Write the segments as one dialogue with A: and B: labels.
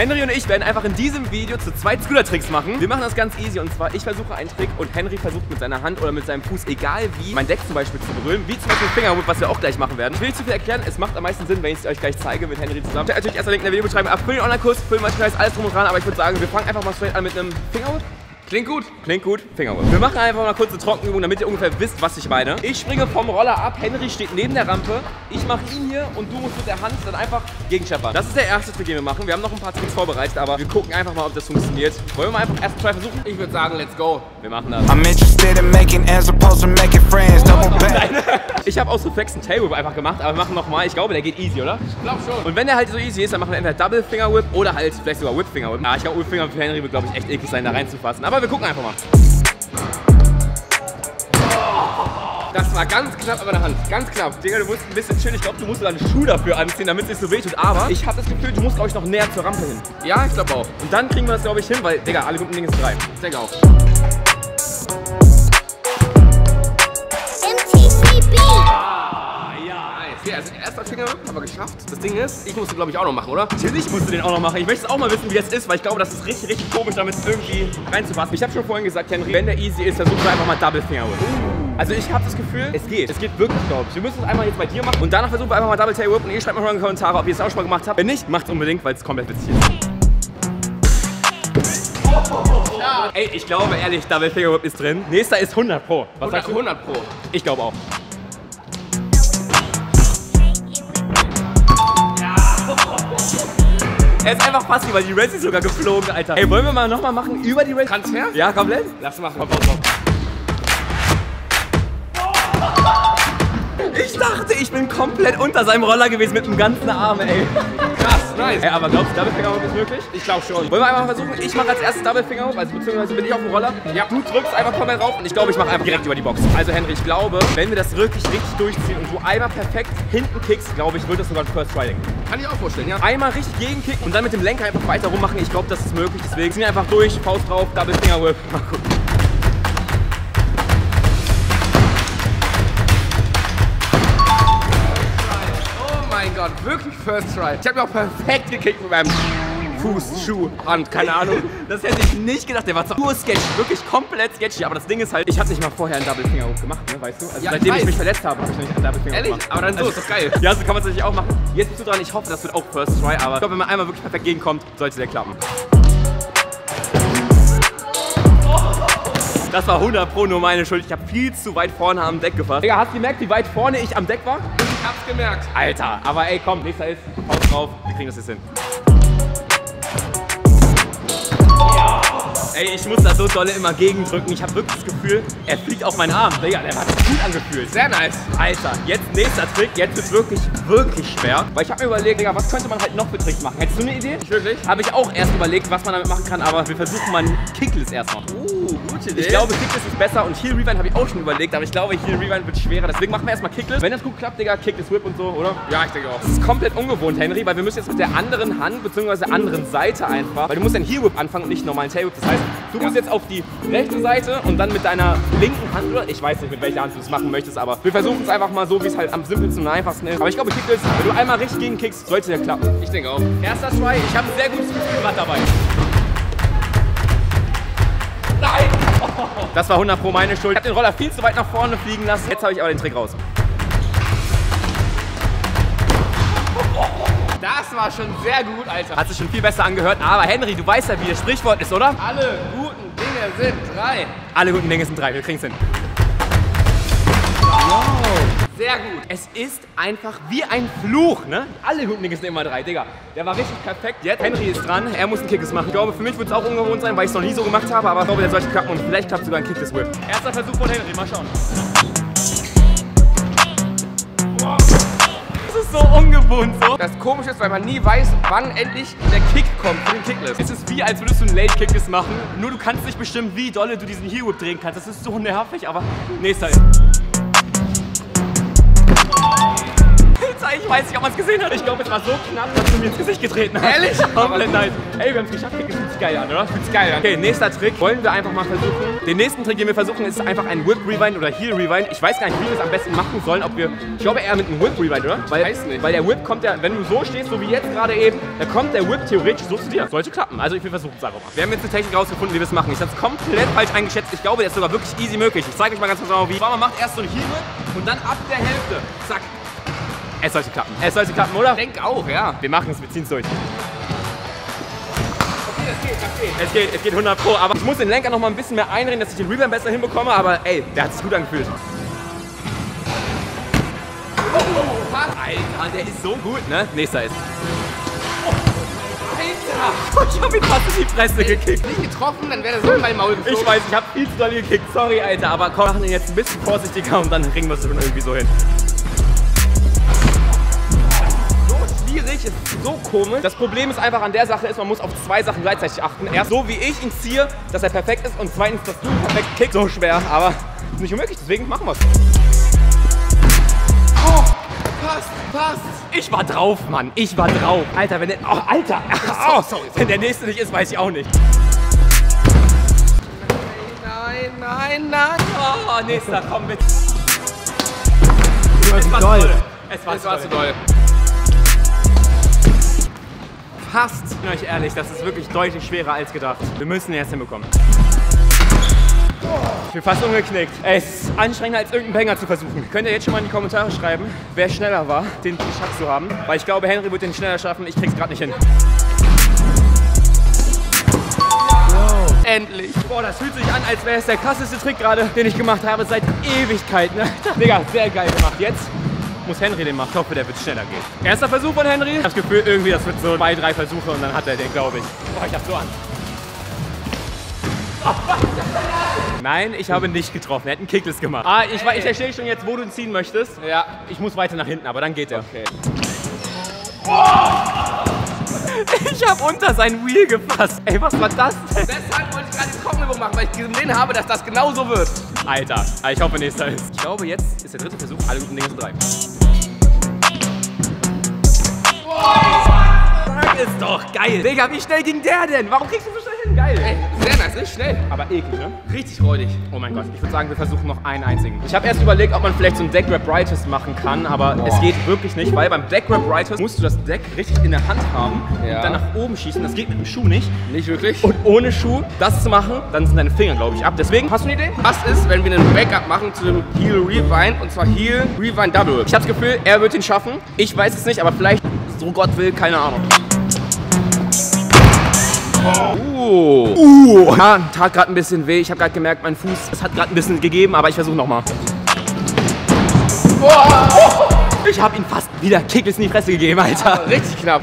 A: Henry und ich werden einfach in diesem Video zu zweit Scooter-Tricks machen. Wir machen das ganz easy und zwar ich versuche einen Trick und Henry versucht mit seiner Hand oder mit seinem Fuß, egal wie, mein Deck zum Beispiel zu berühren, wie zum Beispiel Fingerwood, was wir auch gleich machen werden. Ich will nicht zu viel erklären, es macht am meisten Sinn, wenn ich es euch gleich zeige mit Henry zusammen. Ich natürlich erst Link in der Videobeschreibung ab für den Online-Kurs, für den Material, alles drum und dran, aber ich würde sagen, wir fangen einfach mal straight an mit einem Fingerwood.
B: Klingt gut.
A: Klingt gut, Fingerwurf. Wir machen einfach mal kurze Trockenübung, damit ihr ungefähr wisst, was ich meine. Ich springe vom Roller ab, Henry steht neben der Rampe. Ich mache ihn hier und du musst mit der Hand dann einfach gegenscheppern. Das ist der erste Trick, den wir machen. Wir haben noch ein paar Tricks vorbereitet, aber wir gucken einfach mal, ob das funktioniert. Wollen wir mal einfach erst zwei versuchen?
B: Ich würde sagen, let's go.
A: Wir machen das.
C: I'm interested in making ends opposed to making friends. Double back.
A: Ich habe aus Reflex einen Tailwhip einfach gemacht, aber wir machen nochmal. Ich glaube, der geht easy, oder?
B: Ich glaube schon.
A: Und wenn der halt so easy ist, dann machen wir entweder Double Finger Whip oder halt vielleicht sogar Whip Finger Whip. Ja, ich glaube, Whip Finger für Henry wird, glaube ich, echt eklig sein, da reinzufassen. Aber wir gucken einfach mal.
B: Das war ganz knapp an der Hand. Ganz knapp.
A: Digga, du musst ein bisschen chillen. Ich glaube, du musst deinen Schuh dafür anziehen, damit es nicht so wehtut. Aber ich habe das Gefühl, du musst, glaube ich, noch näher zur Rampe hin.
B: Ja, ich glaube auch.
A: Und dann kriegen wir das, glaube ich, hin, weil, Digga, alle guten Dinge sind drei.
B: Ich denke auch. Okay, also erster Finger haben wir geschafft. Das Ding ist, ich musste glaube ich auch noch machen, oder?
A: Natürlich musst du den auch noch machen. Ich möchte es auch mal wissen, wie es ist, weil ich glaube, das ist richtig, richtig komisch, damit irgendwie reinzupassen. Ich habe schon vorhin gesagt, Henry, wenn der easy ist, versuch einfach mal Double Finger Whip. Also ich habe das Gefühl, es geht. Es geht wirklich, glaube ich. Wir müssen es einmal jetzt bei dir machen und danach versuchen wir einfach mal Double Tail Whip und ihr schreibt mal in die Kommentare, ob ihr es auch schon mal gemacht habt. Wenn nicht, macht es unbedingt, weil es komplett witzig ist. Ey, ich glaube ehrlich, Double Finger Whip ist drin. Nächster ist 100 Pro. Was
B: 100,
A: sagst du?
B: 100 Pro.
A: Ich glaube auch. Er ist einfach passiv, weil die Race ist sogar geflogen, Alter. Ey, wollen wir mal nochmal machen über die Race?
B: Transfer?
A: Ja, komplett?
B: Lass machen.
A: Komm, komm, komm. Ich dachte, ich bin komplett unter seinem Roller gewesen mit dem ganzen Arm, ey.
B: Krass, nice.
A: Ey, aber glaubst du, Double Finger Whip ist möglich?
B: Ich glaube schon.
A: Wollen wir einfach mal versuchen? Ich mache als erstes Double Finger Whip, also beziehungsweise bin ich auf dem Roller.
B: Ja.
A: Du drückst einfach komplett rauf und ich glaube, ich mache einfach direkt über die Box. Also Henry, ich glaube, wenn wir das wirklich richtig durchziehen und du einmal perfekt hinten kickst, glaube ich, wird das sogar ein First Riding.
B: Kann ich auch vorstellen, ja.
A: Einmal richtig gegenkicken und dann mit dem Lenker einfach weiter rummachen. Ich glaube, das ist möglich. Deswegen ziehen wir einfach durch, Faust drauf, Double Finger Whip. Mal gucken.
B: Wirklich First Try. Ich habe mir auch perfekt gekickt mit meinem Fuß, Schuh, Hand, keine Ahnung.
A: Das hätte ich nicht gedacht. Der war zwar nur sketchy, wirklich komplett sketchy. Aber das Ding ist halt, ich habe nicht mal vorher einen Double Finger Whip gemacht, ne, weißt du? Also
B: Ja, ich
A: seitdem ich,
B: weiß.
A: mich verletzt habe, habe ich noch nicht einen Double Finger
B: Ehrlich?
A: gemacht.
B: Aber dann so, ist doch geil.
A: Ja, so kann man es natürlich auch machen. Jetzt bist du dran. Ich hoffe, das wird auch First Try. Aber ich glaube, wenn man einmal wirklich perfekt gegenkommt, sollte der klappen. Das war 100 Pro nur meine Schuld. Ich habe viel zu weit vorne am Deck gefasst. Digga, hast du gemerkt, wie weit vorne ich am Deck war?
B: Ich hab's gemerkt.
A: Alter, aber ey, komm, nächster ist. Faust drauf. Wir kriegen das jetzt hin. Ey, ich muss da so dolle immer gegendrücken. Ich habe wirklich das Gefühl, er fliegt auf meinen Arm. Digga, der hat sich gut angefühlt.
B: Sehr nice.
A: Alter, jetzt nächster Trick. Jetzt wird wirklich, wirklich schwer. Weil ich habe mir überlegt, Digga, was könnte man halt noch für Tricks machen? Hättest du eine Idee?
B: Wirklich?
A: Habe ich auch erst überlegt, was man damit machen kann, aber wir versuchen mal Kickless erst noch.
B: Uh, gute Idee.
A: Ich glaube, Kickless ist besser und Heel Rewind habe ich auch schon überlegt, aber ich glaube, Heel Rewind wird schwerer. Deswegen machen wir erstmal Kickless. Wenn das gut klappt, Digga, Kickless Whip und so, oder?
B: Ja, ich denke auch.
A: Das ist komplett ungewohnt, Henry, weil wir müssen jetzt mit der anderen Hand bzw. anderen Seite einfach, weil du musst einen Heel Whip anfangen und nicht normalen Tail Whip. Das heißt, du musst jetzt auf die rechte Seite und dann mit deiner linken Hand, oder? Ich weiß nicht, mit welcher Hand du das machen möchtest, aber wir versuchen es einfach mal so, wie es halt am simpelsten und einfachsten ist. Aber ich glaube, Kickless, wenn du einmal richtig gegen kickst, sollte der klappen.
B: Ich denke auch.
A: Erster Try, ich habe ein sehr gutes Gefühl gerade dabei. Nein! Das war 100 pro meine Schuld. Ich habe den Roller viel zu weit nach vorne fliegen lassen. Jetzt habe ich aber den Trick raus.
B: War schon sehr gut, Alter.
A: Hat sich schon viel besser angehört. Aber Henry, du weißt ja, wie das Sprichwort ist, oder?
B: Alle guten Dinge sind drei.
A: Alle guten Dinge sind drei. Wir kriegen's hin.
B: Sehr gut.
A: Es ist einfach wie ein Fluch, ne? Alle guten Dinge sind immer drei, Digga. Der war richtig perfekt. Jetzt Henry ist dran. Er muss einen Kickes machen. Ich glaube, für mich wird es auch ungewohnt sein, weil ich es noch nie so gemacht habe. Aber ich glaube, der sollte klappen und vielleicht klappt sogar ein Kickes Whip. Erster Versuch von Henry. Mal schauen. Ist so ungewohnt so.
B: Das Komische ist, weil man nie weiß, wann endlich der Kick kommt für den Kickless.
A: Es ist wie, als würdest du einen Late Kickes machen. Nur du kannst nicht bestimmen, wie dolle du diesen Heel Whip drehen kannst. Das ist so nervig, aber nächster ist. Ich weiß nicht, ob man es gesehen hat. Ich glaube, es war so knapp, dass du mir ins Gesicht getreten hast.
B: Ehrlich?
A: Komplett nice. Ey, wir haben es geschafft. Das fühlt sich geil an, oder? Fühlt sich geil an. Okay, nächster Trick. Wollen wir einfach mal versuchen. Den nächsten Trick, den wir versuchen, ist einfach ein Whip Rewind oder Heel Rewind. Ich weiß gar nicht, wie wir es am besten machen sollen. Ob wir, ich glaube eher mit einem Whip Rewind, oder? Weil,
B: weiß nicht.
A: Weil der Whip kommt ja, wenn du so stehst, so wie jetzt gerade eben, da kommt der Whip theoretisch so zu dir. Sollte klappen. Also ich will versuchen, sag mal. Wir haben jetzt eine Technik rausgefunden, wie wir es machen. Ich habe es komplett falsch eingeschätzt. Ich glaube, der ist sogar wirklich easy möglich. Ich zeige euch mal ganz kurz, wie. Man macht erst so einen Heel Whip und dann ab der Hälfte. Zack. Es sollte klappen. Es sollte klappen, oder?
B: Ich denke auch, ja.
A: Wir machen es, wir ziehen es durch. Es geht, es geht 100 Pro, aber ich muss den Lenker noch mal ein bisschen mehr einreden, dass ich den Rebound besser hinbekomme, aber ey, der hat sich gut angefühlt. Alter, der ist so gut, ne? Nächster ist.
B: Alter!
A: Ich hab ihn fast in die Fresse gekickt.
B: Nicht getroffen, dann wäre er so in mein Maul geflogen.
A: Ich weiß, ich hab viel zu doll gekickt, sorry, Alter, aber komm, wir machen ihn jetzt ein bisschen vorsichtiger und dann kriegen wir es schon irgendwie so hin. So schwierig, ist so komisch. Das Problem ist einfach an der Sache ist, man muss auf zwei Sachen gleichzeitig achten. Erst so wie ich ihn ziehe, dass er perfekt ist und zweitens, dass du ihn perfekt kickst. So schwer, aber ist nicht unmöglich, deswegen machen wir es.
B: Passt, passt.
A: Ich war drauf, Mann. Ich war drauf. Alter, wenn der. Oh, Alter. Oh, Wenn der nächste nicht ist, weiß ich auch nicht.
B: Nein, nein, nein.
A: Oh, nächster, komm mit. Es war zu doll. Es war
B: zu doll.
A: Fast. Ich bin euch ehrlich, das ist wirklich deutlich schwerer als gedacht. Wir müssen jetzt hinbekommen. Ich bin fast umgeknickt. Es ist anstrengender als irgendeinen Banger zu versuchen. Könnt ihr jetzt schon mal in die Kommentare schreiben, wer schneller war, den geschafft zu haben. Weil ich glaube, Henry wird den schneller schaffen. Ich krieg's gerade nicht hin.
B: Endlich.
A: Boah, das fühlt sich an, als wäre es der krasseste Trick gerade, den ich gemacht habe seit Ewigkeiten. Digga, sehr geil gemacht. Jetzt muss Henry den machen. Ich hoffe, der wird schneller gehen. Erster Versuch von Henry. Ich hab das Gefühl, irgendwie, das wird so zwei, drei Versuche und dann hat er den, glaube ich. Boah, ich hab so Angst. Nein, ich habe nicht getroffen. Er hat einen Kickless gemacht. Ah, ich, ich verstehe schon jetzt, wo du ihn ziehen möchtest.
B: Ja.
A: Ich muss weiter nach hinten, aber dann geht er.
B: Okay.
A: Ich habe unter sein Wheel gefasst. Ey, was war das denn?
B: Deshalb wollte ich gerade die Trockenübung machen, weil ich gesehen habe, dass das genau so wird.
A: Alter, ich hoffe, nächster ist. Ich glaube, jetzt ist der dritte Versuch. Alle guten Dinge sind drei. Sag es doch, geil. Digga, wie schnell ging der denn? Warum kriegst du so schnell hin? Geil.
B: Ey, sehr nice, richtig schnell.
A: Aber eklig, ne?
B: Richtig räudig.
A: Oh mein Gott, ich würde sagen, wir versuchen noch einen einzigen. Ich habe erst überlegt, ob man vielleicht so einen Deck Rap Brightest machen kann, aber es geht wirklich nicht, weil beim Deck Rap Brightest musst du das Deck richtig in der Hand haben
B: Ja.
A: und dann nach oben schießen. Das geht mit dem Schuh nicht.
B: Nicht wirklich.
A: Und ohne Schuh das zu machen, dann sind deine Finger, glaube ich, ab. Deswegen, hast du eine Idee?
B: Was ist, wenn wir einen Backup machen zu dem Heel Rewind und zwar Heel Rewind Double?
A: Ich habe das Gefühl, er wird ihn schaffen. Ich weiß es nicht, aber vielleicht, so Gott will, keine Ahnung.
B: Uh.
A: Uh, ja, tat gerade ein bisschen weh. Ich habe gerade gemerkt, mein Fuß, es hat gerade ein bisschen gegeben, aber ich versuche nochmal. Ich habe ihn fast wieder Kickles in die Fresse gegeben, Alter.
B: Richtig knapp.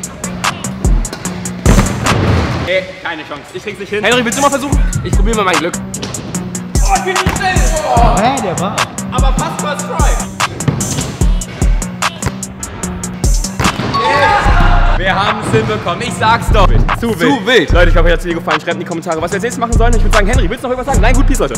A: Ey, keine Chance. Ich krieg's nicht hin. Henry, willst du mal versuchen?
B: Ich probiere mal mein Glück.
A: Oh, ich bin nicht schnell.
D: Hä, der war.
A: Aber fast first try. Wir haben es hinbekommen. Ich sag's doch. Zu wild.
B: Zu wild.
A: Leute, ich hoffe, euch hat's Video gefallen. Schreibt in die Kommentare, was wir als nächstes machen sollen. Ich würde sagen, Henry, willst du noch irgendwas sagen? Nein, gut, Peace, Leute.